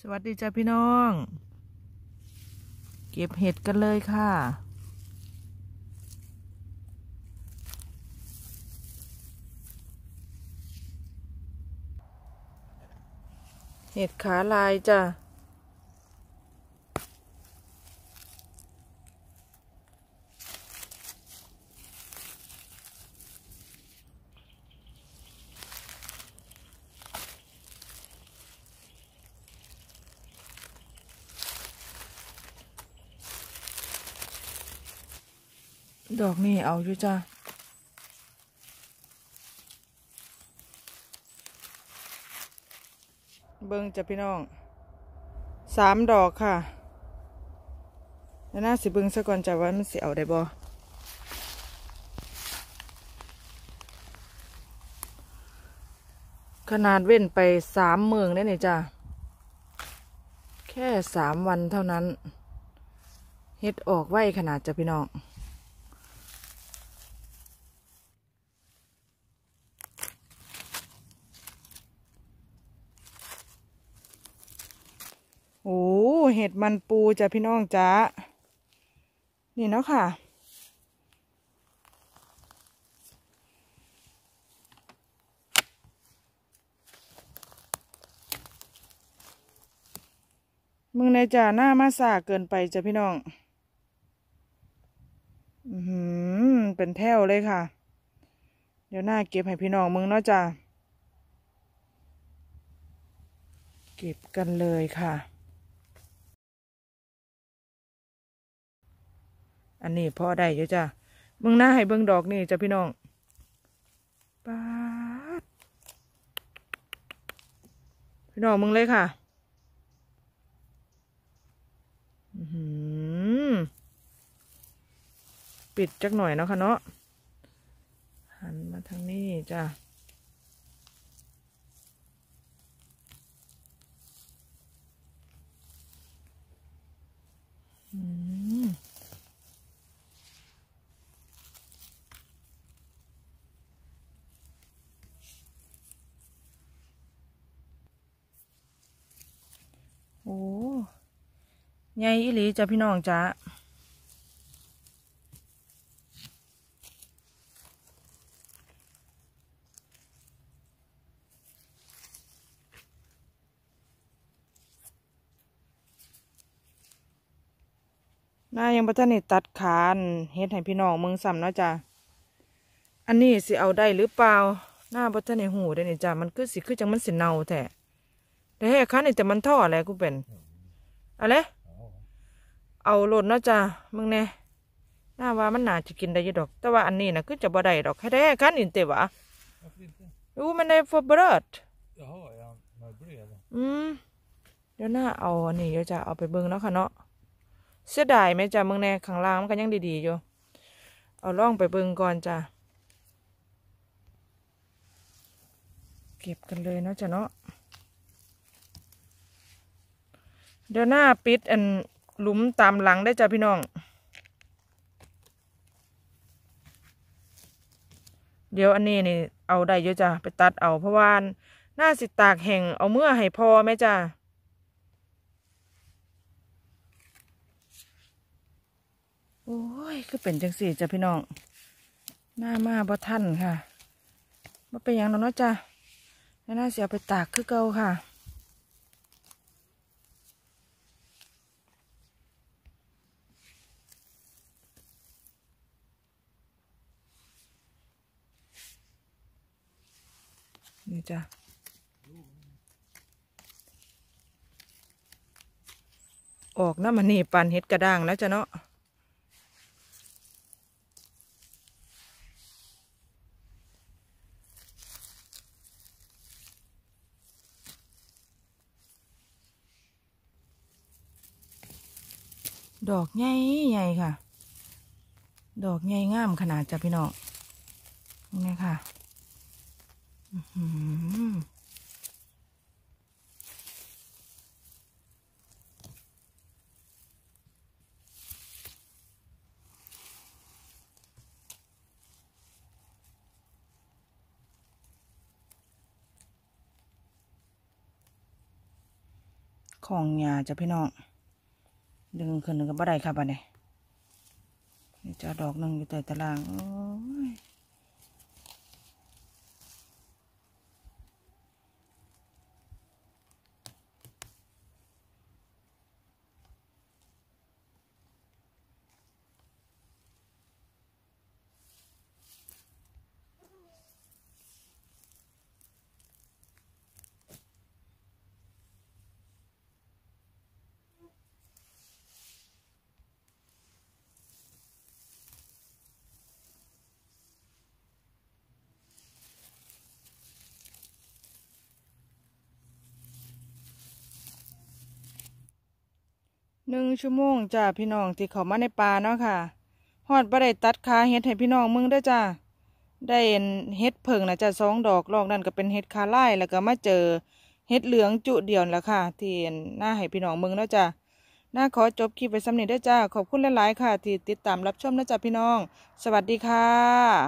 สวัสดีจ้าพี่น้อง เก็บเห็ดกันเลยค่ะ เห็ดขาลายจ้ะ ดอกนี่เอาอยู่จ้ะเบิ้งจ้ะพี่น้องสามดอกค่ะแล้วน่าสิเบิ้งซะก่อนจ้ะว่ามันสิเอาได้บ่ขนาดเว้นไปสามเมืองได้นี่จ้ะแค่สามวันเท่านั้น เฮ็ดออกไวขนาดจ้ะพี่น้อง โอ้ เห็ดมันปูจ้ะพี่น้องจ้านี่เนาะค่ะ มึงในจ่าหน้ามาสาเกินไปจ้ะพี่น้อง อืมเป็นแถวเลยค่ะ เดี๋ยวหน้าเก็บให้พี่น้องมึงเนาะจ้ะเก็บกันเลยค่ะ อันนี้พอได้อยู่จ้ะมึงหน้าให้เบิ่งดอกนี่จ้ะพี่น้องปาดพี่น้องมึงเลยค่ะหือปิดจักหน่อยเนาะค่ะเนาะหันมาทางนี้จ้ะ อืม โอ้ใหญ่อีหลีจ้ะพี่น้องจ้ะน่ายังบ่ทันได้ตัดขานเฮ็ดให้พี่น้องมึงซ้ำเนาะจ้ะอันนี้สิเอาได้หรือเปล่าหน้าบ่ทันได้หูได้นี่จ้ะมันคือสิคือจังมันสิเน่าแท้ แต่ให้คันนี่แต่มันท่ออะไรกูเป็นอะไรเอาโลดเนาะจ้ะมึงแน่หน้าว่ามันน่าจะกินได้อยู่ดอก แต่ว่าอันนี้น่ะคือจะบ่ได้ดอกให้ได้คันนี่เตะวะ Varför inte? อู้มันได้ฟอเบรด Jaha, ja, med brev. อืมเดี๋ยวหน้าเอาอันนี้เดี๋ยวจะเอาไปเบิ่งเนาะค่ะเนาะ เสียดายไหมจ้ะมึงแน่ข้างล่างมันก็ยังดีๆอยู่ เอาล่องไปเบิ่งก่อนจ้ะ เก็บกันเลยเนาะจ้ะเนาะ เดี๋ยวหน้าปิดอันหลุมตามหลังได้จ้ะพี่น้อง เดี๋ยวอันนี้นี่เอาได้เยอะจ้ะไปตัดเอาเพราะว่าหน้าสิตากแห่งเอาเมื่อให้พอไหมจ้ะโอ้ยคือเป็นจังสี่จ้ะพี่น้อง หน้ามาบ่ทันค่ะบ่เป็นหยังหรอกเนาะจ้ะแล้วหน้าเสียไปตากคือเก่าค่ะ นี่จ้ะออกน้ำมันนี่ปันเห็ดกระด้างแล้วจ้ะเนาะดอกใหญ่ใหญ่ค่ะ ดอกใหญ่งามขนาดจ้ะพี่น้องนี่ค่ะ ของหญ้าจะพี่น้อง ดึงขึ้นก็บ่ได้ครับอันนี้จ้าดอกนึงอยู่ใต้ตาราง โอ้ย หนึ่งชั่วโมงจ้าพี่น้องที่เขามาในป่าเนาะค่ะฮอดบ่ได้ตัดขาเฮ็ดให้พี่น้องมึงเด้จ้าได้เห็นเฮ็ดเผิงนะจ้าสองดอกลอกนั่นก็เป็นเฮ็ดคาไล่แล้วก็มาเจอเฮ็ดเหลืองจุเดียวนั่นล่ะค่ะ ที่หน้าให้พี่น้องมึงเนาะจ้าหน้าขอจบคลิปไปสำเร็จเด้จ้าขอบคุณหลายๆค่ะ ที่ติดตามรับชมนะจ้าพี่น้อง สวัสดีค่ะ